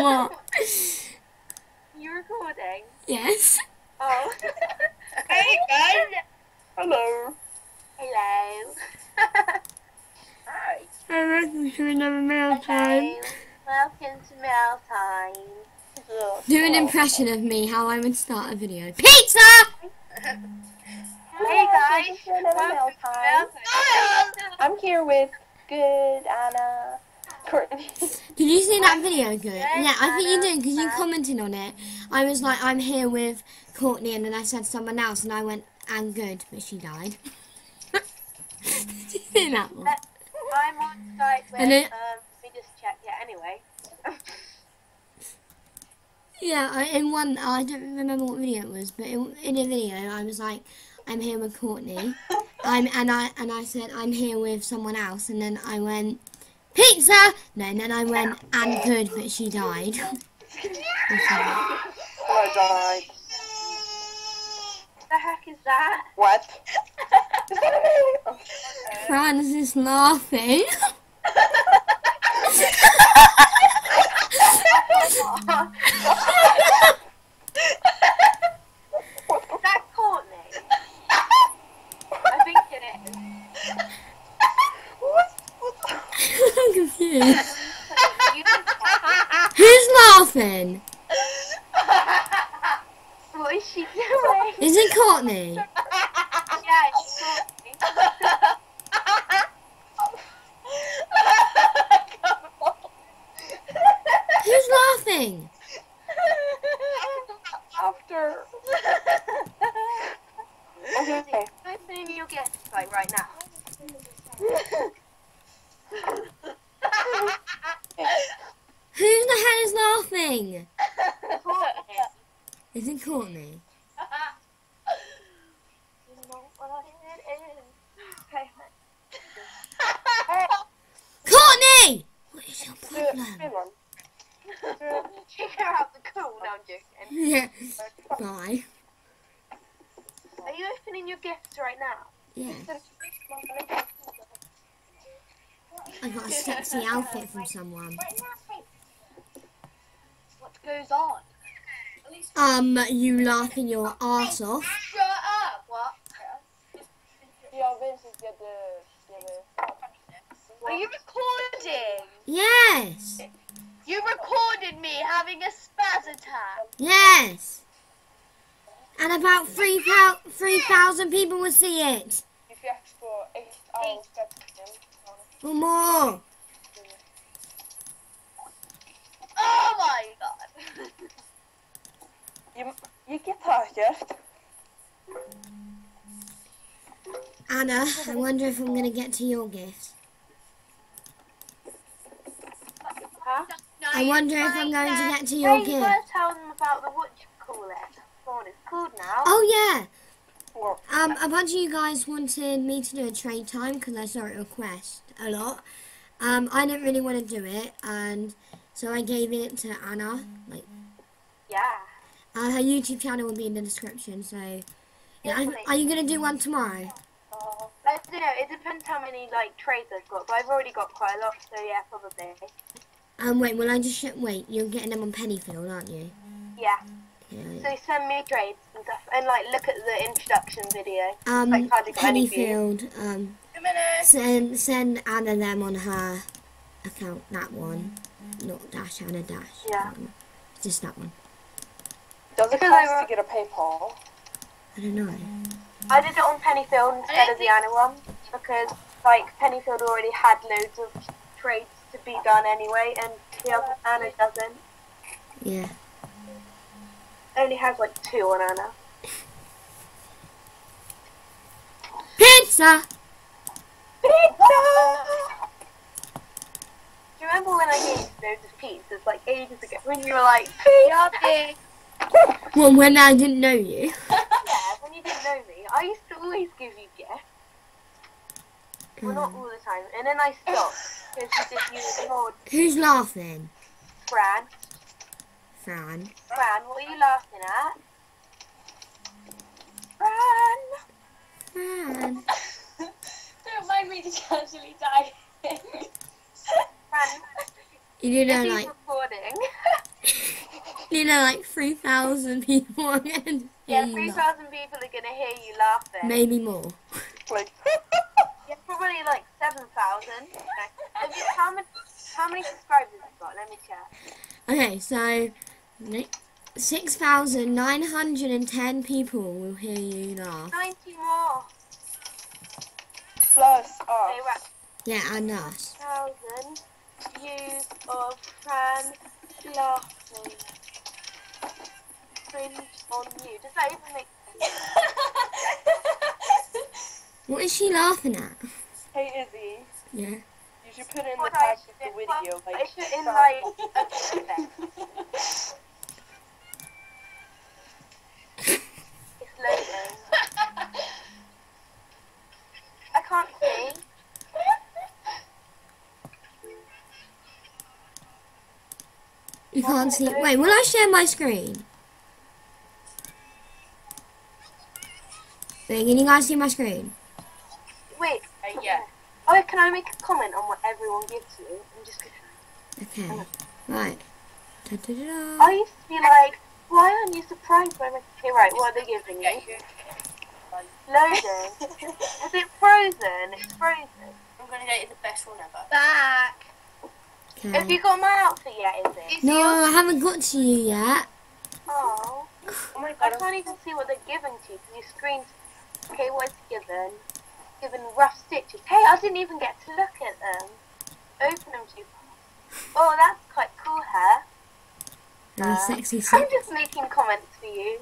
what? You recording? Yes. Oh. Hey guys! Hello. Hello. Hi. I reckon we should have a mail time. Welcome to mail time. Do an impression of me, how I would start a video. Pizza! Hey guys. Welcome to mail time. I'm here with Good Anna, Courtney. Did you see that video, good? Yeah, I think you did because you commented on it. I was like, I'm here with Courtney, and then I said someone else, and I went, and good, but she died. did you see that one? I'm on Skype with, And then- um, let me just check. Yeah, anyway. Yeah, I, in one, I don't remember what video it was, but in, in a video, I was like, I'm here with Courtney, I'm and I and I said I'm here with someone else, and then I went pizza. No, and then I went and good, but she died. I died. the heck is that? What? Is that a mail? Oh, Francis laughing. Is that Courtney? I think it is. what? What? I'm confused. You can check. Who's laughing? What is she doing? Is it Courtney? Yeah, it's Courtney. Who's laughing? After. Okay. I'm putting your gift like right now. Who the hell is laughing? Courtney. Is it Courtney? You know what it is. Hey, Courtney! What is your Do it. problem? Spin one. out the cool. No, I'm joking. Yeah. Bye. Are you opening your gifts right now? Yeah. I got a sexy outfit from someone. What goes on? Um, you laughing your arse off. Shut up. What? Ja, Vincent get the. Get the. Are you recording? Yes. You recorded me having a spaz attack. Yes. And about 3,000 3,000 people will see it. You flex for 8 hours. seconds. Or more. Oh my god. Je, je gitarrgift. Anna, I wonder if I'm going to get to your gifts. I wonder if I'm going to get to your Hey, you gift. gotta tell them about the what you call it. What it's called now. Oh, yeah. What? Um, a bunch of you guys wanted me to do a trade time because I saw it request a lot. Um, I didn't really want to do it, and so I gave it to Anna. Like, Yeah. uh, her YouTube channel will be in the description. So, yeah, I, are you gonna do one tomorrow? I don't know. It depends how many like trades I've got, but I've already got quite a lot, so yeah, probably. Um, wait, well, I just sh- wait? You're getting them on Pennyfield, aren't you? Yeah. Yeah. So send me trades and stuff, and like look at the introduction video. Um, like, hardly got any views. Pennyfield. Um, A minute. send send Anna them on her account. That one, not dash Anna dash. Yeah. That one. Just that one. Does it cost to get a PayPal? I don't know. I did it on Pennyfield instead of the Anna one because like Pennyfield already had loads of trades to be done anyway, and the other Anna doesn't. Yeah. Only has like two on Anna. Pizza. Pizza! Do you remember when I gave you loads of pizzas like ages ago when you were like, Yuppie. Well, when I didn't know you. yeah, when you didn't know me, I used to always give you gifts. Well, not mm. all the time. And then I stopped because you just you ignored Who's laughing? Fran. Fran. Fran, what are you laughing at? Fran! Fran. Don't mind me just casually dying. Fran, You know, if like, recording. You know, like 3,000 people are going to hear Yeah, you three laugh. people are gonna hear you laughing. Maybe more. Like, probably like seven thousand. How many? How many subscribers have you got? Let me check. Okay, so 6,910 people will hear you laugh. Ninety more. plus oh. They us. were at Yeah, and us. thousand views of Fran laughing. Cringe on you. Does that even make sense? What is she laughing at? Hey Izzy, Yeah. you should put in the What tag I of the video. Like, I should in like. It's loading. Um, I can't see. You can't see. Wait, will I share my screen? Wait, can you guys see my screen? Wait. Uh, yeah. Oh, can I make a comment on what everyone gives you? I'm just gonna Okay. Right. Da-da-da-da. I used to be like, why aren't you surprised by my... Okay, right, what are they giving Yeah, you? you. Loading. Is it frozen? It's frozen. I'm gonna get you the best one ever. Back. Okay. Have you got my outfit yet, is it? No, I haven't got to you yet. Oh. oh my god. I can't even see what they're giving to you because your screen's... Okay, what's given? Given rough stitches. Hey, I didn't even get to look at them. Open them too fast. Oh, that's quite cool hair. Very Uh, sexy. I'm se- just making comments for you.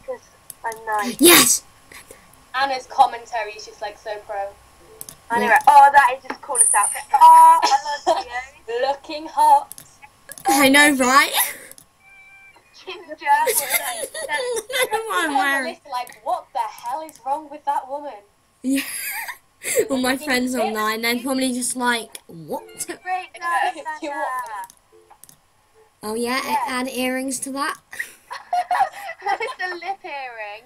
Because I'm nice. Yes. Anna's commentary is just like so pro. Anyway, oh, that is just coolest outfit. Oh, I love you. Looking hot. I know, right? Ginger. I don't know what I'm Everyone wearing. like, what the hell is wrong with that woman? Yeah. All my friends online, they're probably just like, what? Great You dance, want Anna. Oh yeah, a- add earrings to that. it's a lip earring.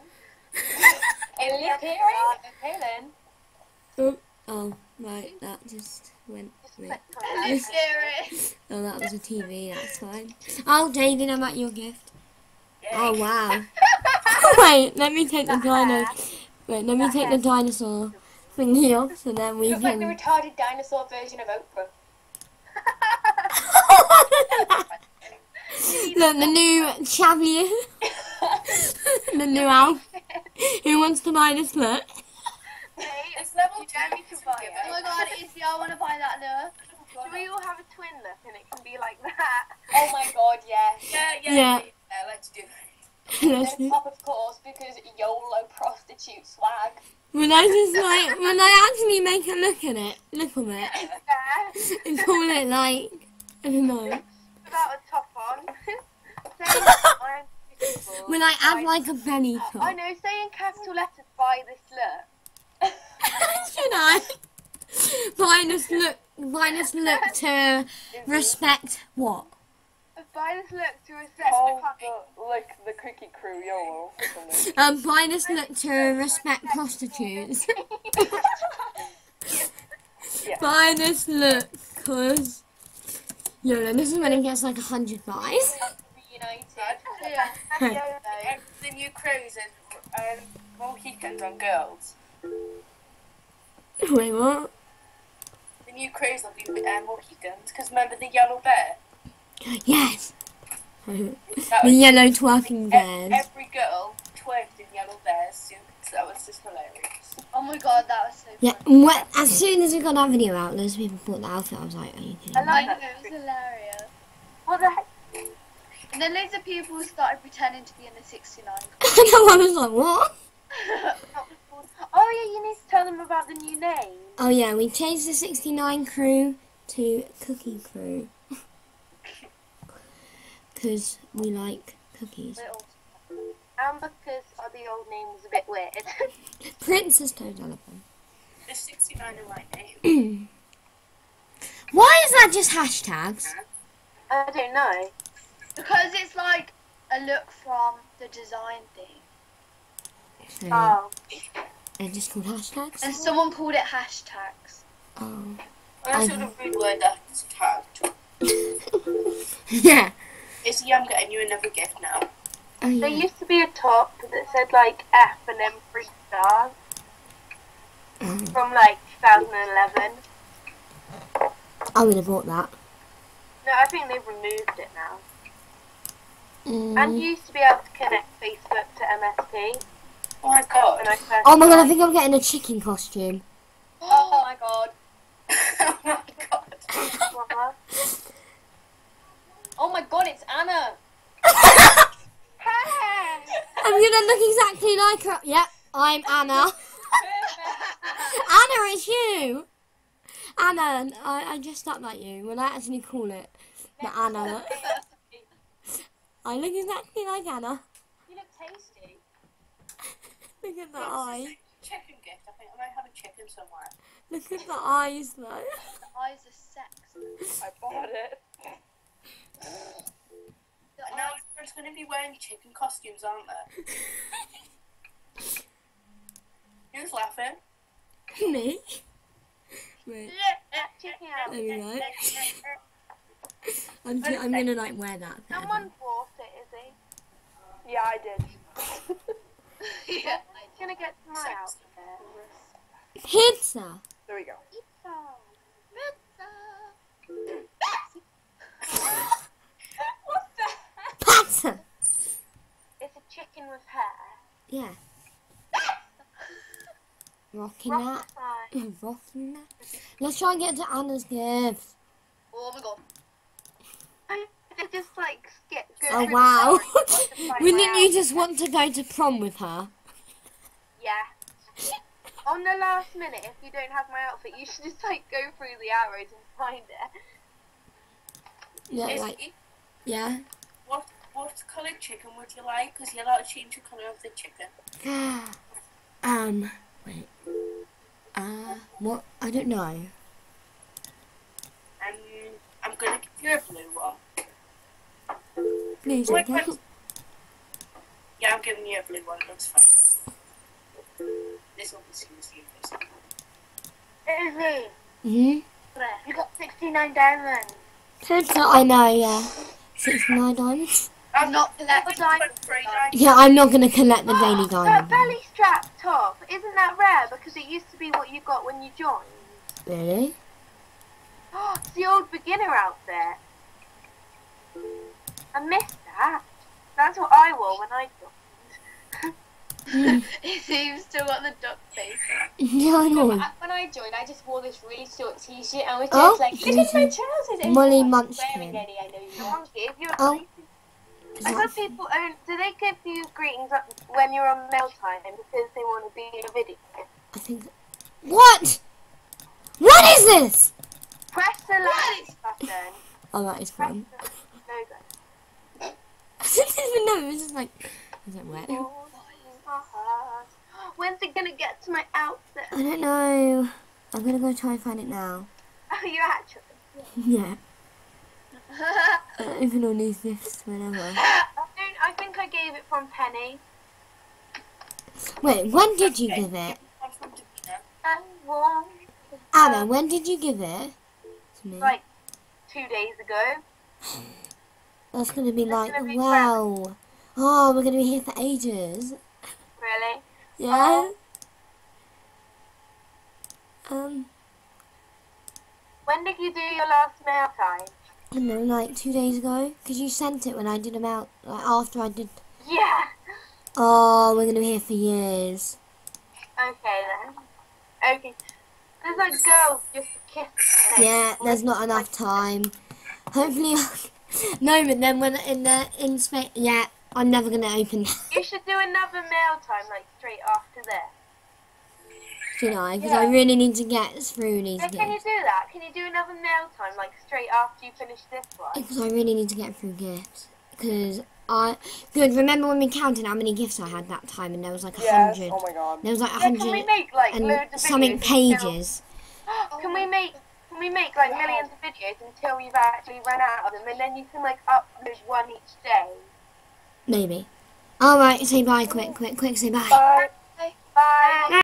A lip earring? Oh, oh, right, that just went. Just weird. click on that. Oh, that was a TV. That's fine. Oh, David, I'm at your gift. Oh wow. Wait, let me take the dino. Wait, let me take the dinosaur thingy off, so then we Looks like the retarded dinosaur version of Oprah. Look, the new Chevalier, the new Alf. Who wants to buy this? Look. It's level You don't need to buy it. Oh my god, Izzy, I want to buy that look. Should we all have a twin look and it can be like that? Oh my god, yes. Yeah, Yeah. yeah, let's do that. Let's do- top, of course, because YOLO prostitute swag. When I just like when I actually make a look at it, look on it, Yeah. and call it like I don't know. Without a top on. I'm. When I add like a belly I know, say in capital letters, buy this look. Should I? Minus look, minus look to respect what? Buy this look to respect call the public. like the cookie crew YOLO. Um, minus look to respect prostitutes. Yeah. Minus look, cause you know this is when it gets like a hundred buys. Reunited. Yeah. Uh, the new cruise is um, Mohicans on girls. Wait, what? The new cruise will be uh, Mohicans because remember the yellow bear? Yes. The was, yellow twerking bears. every girl twerked in yellow bear suits. That was just hilarious. Oh my god, that was so Yeah, and what, as soon as we got that video out, loads of people bought the outfit. I was like, are you kidding I like I know, that. it was hilarious. What the heck? And then loads of people started pretending to be in the 69. I was like, what? Oh yeah, you need to tell them about the new name. Oh yeah, we changed the 69 crew to Cookie Crew. Because we like cookies. And because oh, the old name was a bit weird. Princess Toad Elephant. The 69 in my name. Why is that just hashtags? I don't know. Because it's like a look from the design thing. So, Oh. They're just called hashtags? And someone called it hashtags. Oh. That's sort of rude word that's tagged. yeah. Izzy, I'm getting you another gift now. Oh, yeah. There used to be a top that said like F and then three stars Mm. from like 2011. I would have bought that. No, I think they've removed it now. Mm. And you used to be able to connect Facebook to MSP Oh my god. when I first. Oh my god, I think I'm getting a chicken costume. Oh my god. oh my god. Oh my god, it's Anna. I'm gonna look exactly like her. Yep, I'm Anna. Anna, it's you. Anna, I, I dressed up like you. When I actually call it the Anna. I look exactly like Anna. You look tasty. Look at the eyes. Chicken gift. I think I might have a chicken somewhere. Look at the eyes though. The eyes are sex. I bought it. The And now eyes. everyone's going to be wearing chicken costumes, aren't they? Who's laughing? Me. Wait, Checking out. there we go. I'm, ju- I'm gonna like wear that. forever. Someone bought it, is he? Yeah, I did. yeah. He's gonna get to my Sex. outfit. Pizza. There we go. What the Pizza. It's a chicken with hair. Yeah. Rocking that. Rocking that. Let's try and get to Anna's gift. Oh my god. They just like skip. Go Oh wow. story, want to find Wouldn't you just want to go to prom with her? On the last minute, if you don't have my outfit, you should just like go through the arrows and find it. Yeah, Izzy, like yeah. what, what coloured chicken would you like? Because you're allowed to change the colour of the chicken. um, wait. Uh, what? I don't know. And I'm going to give you a blue one. Please, okay. Yeah, I'm giving you a blue one. Looks fine. This one is seriously Izzy, Mhm. you got 69 diamonds. Pizza. I know. Yeah. Sixty-nine diamonds. I'm Not not that diamond. Yeah, I'm not gonna collect the daily That belly strap top, isn't that rare? Because it used to be what you got when you joined. Really? Oh, it's the old beginner outfit. I missed that. That's what I wore when I joined. You've still got the duck face. Yeah, I know. When I joined, I just wore this really short t-shirt and was just Oh, like, look at my trousers. And Molly I'm Munchkin. Wearing any, I know you Someone gave you a Oh. greeting. I thought people own. Do they give you greetings when you're on mail time because they want to be in a video? I think. What? What is this? Press the like button. Oh, that is Press fun. the logo. I didn't even know. It was just like. Is it wet? When's it gonna get to my outfit? I don't know. I'm gonna go try and find it now. Oh, you actually. Yeah. I don't even know these gifts whenever. I. I think I gave it from Penny. Wait, when did you give it? I'm from Davina. And warm. Anna, when did you give it? To me. Like two days ago. That's gonna be It's like, gonna be wow. Oh, we're gonna be here for ages. Really? Yeah. Um, When did you do your last mail time? I don't know, like two days ago. Because you sent it when I did them out, like after I did. Yeah. Oh, we're gonna be here for years. Okay then. Okay. There's like girls just kiss. Yeah, there's not enough time. Hopefully, no, but then when in the in space, yeah, I'm never gonna open that, You should do another mail time like straight after this. you know, because I really need to get through these Yeah, can you do that? Can you do another mail time like straight after you finish this one? Because I really need to get through gifts. Because I good. Remember when we counted how many gifts I had that time, and there was like a Yes. hundred. Oh my god. There was like a Yeah, can we hundred make like and loads of something videos until- pages. Can we make can we make like millions of videos until we've actually run out of them, and then you can like upload one each day. Maybe. All right, say bye, quick, quick, quick, say bye. Bye. Bye.